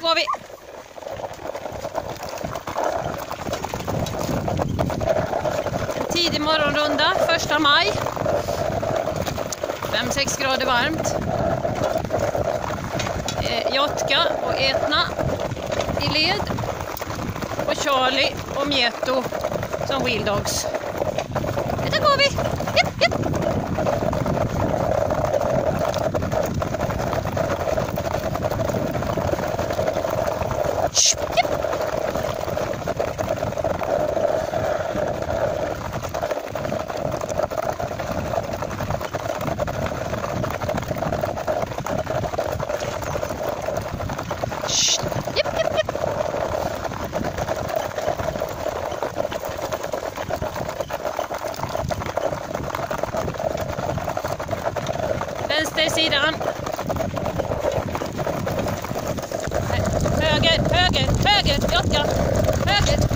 går vi. En tidig morgonrunda, första maj. 5-6 grader varmt. Eh, Jotka och Etna i led. Och Charlie och Mieto som wheeldogs. Där går vi! Jip, jip. Ouch! There's Stacy down. Hey, okay, get. Pack it, pack it, yup,